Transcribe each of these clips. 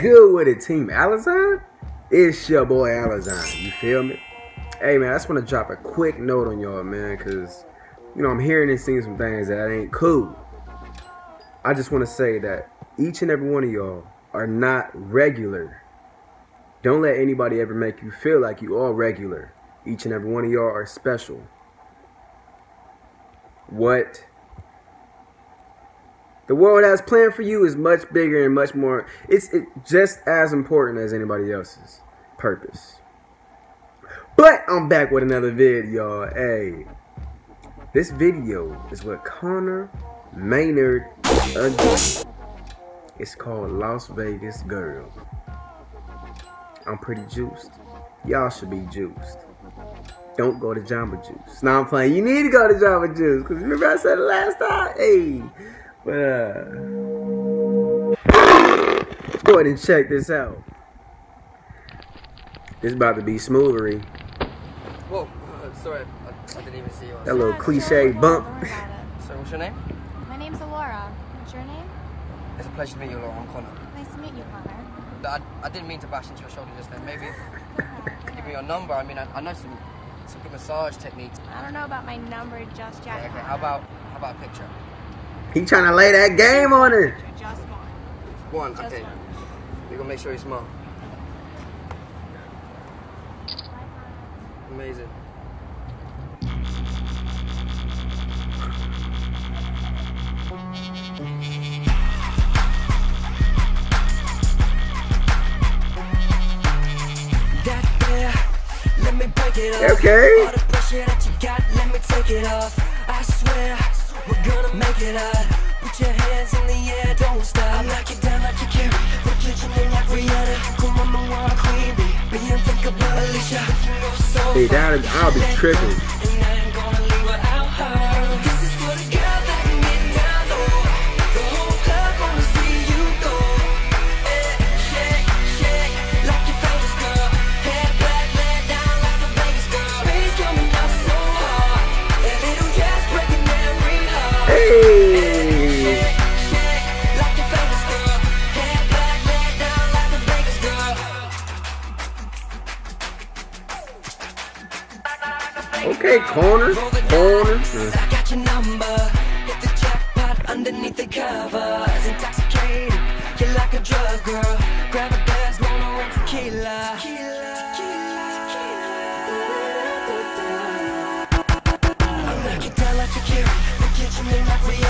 good with it, Team Alazon? It's your boy Alazon. You feel me? Hey man, I just want to drop a quick note on y'all, man, because you know I'm hearing and seeing some things that ain't cool. I just want to say that each and every one of y'all are not regular. Don't let anybody ever make you feel like you are regular. Each and every one of y'all are special. What the world has planned for you is much bigger and much more. It's it, just as important as anybody else's purpose. But I'm back with another video, y'all. Hey, this video is what Conor Maynard again. It's called Las Vegas Girl. I'm pretty juiced. Y'all should be juiced. Don't go to Jamba Juice. Now I'm playing. You need to go to Jamba Juice. Because remember I said it last time? Hey. But uh, go ahead and check this out. This about to be smoothery. Whoa, sorry, I, I didn't even see you. That little cliche bump. So, what's your name? My name's Alora. What's your name? It's a pleasure to meet you, Laura. I'm Conor. Nice to meet you, Conor. I, I didn't mean to bash into your shoulder just then. Maybe give me your number. I mean, I, I know some some good massage techniques. I don't know about my number just yet. Okay, okay, how about how about a picture? He trying to lay that game on her. Just one. One. Just okay. one. We're gonna make sure you smile. Amazing. That there, let me break it off. Okay. All the pressure that you got, let me take it off. I swear, we're gonna make it out. Put your hands in the air, don't stop. I knock it down like you carry. We're catching it like Rihanna. Come on, the world queen. Be unthinkable, Alicia. You Hey, that I'll be tripping. Okay, corner, corner. I got your number. Hit the jackpot underneath the covers. Intoxicated, you're like a drug girl. Grab a glass, tequila. I'll knock it like catching it like Rihanna. You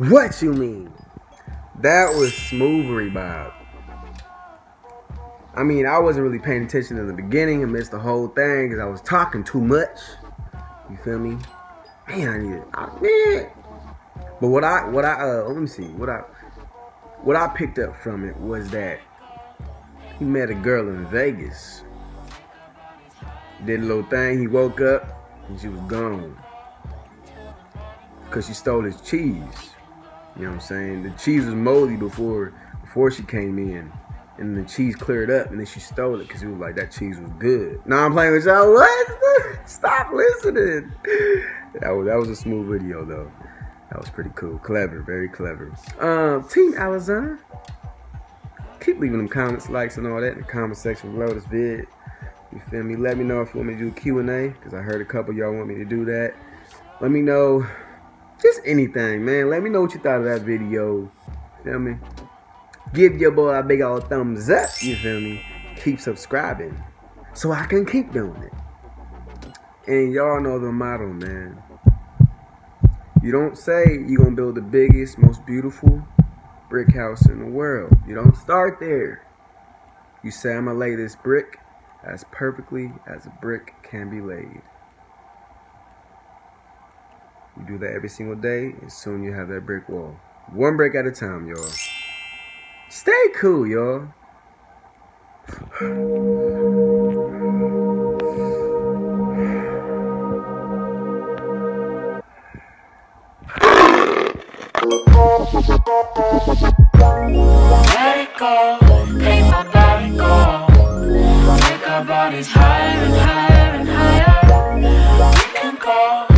What you mean? That was smoothery, Bob. I mean, I wasn't really paying attention in the beginning and missed the whole thing because I was talking too much. You feel me? Man, I need it. I, man. But what I, what I, uh, let me see. What I, what I picked up from it was that he met a girl in Vegas. Did a little thing. He woke up and she was gone. Cause she stole his cheese. You know what I'm saying? The cheese was moldy before before she came in. And the cheese cleared up and then she stole it because it was like, that cheese was good. Now I'm playing with y'all. What? Stop listening. That was that was a smooth video though. That was pretty cool. Clever, very clever. Um, Team Alazon. Keep leaving them comments, likes, and all that in the comment section below this vid. You feel me? Let me know if you want me to do Q&A, because I heard a couple y'all want me to do that. Let me know just anything, man. Let me know what you thought of that video. Feel me? Give your boy a big old thumbs up, you feel me? Keep subscribing so I can keep doing it. And y'all know the motto, man. You don't say you're gonna build the biggest, most beautiful brick house in the world. You don't start there. You say I'm gonna lay this brick as perfectly as a brick can be laid. You do that every single day, and soon you have that brick wall. One brick at a time, y'all. Stay cool, y'all. Let it go, make my body go. Take our bodies higher and higher and higher. We can go.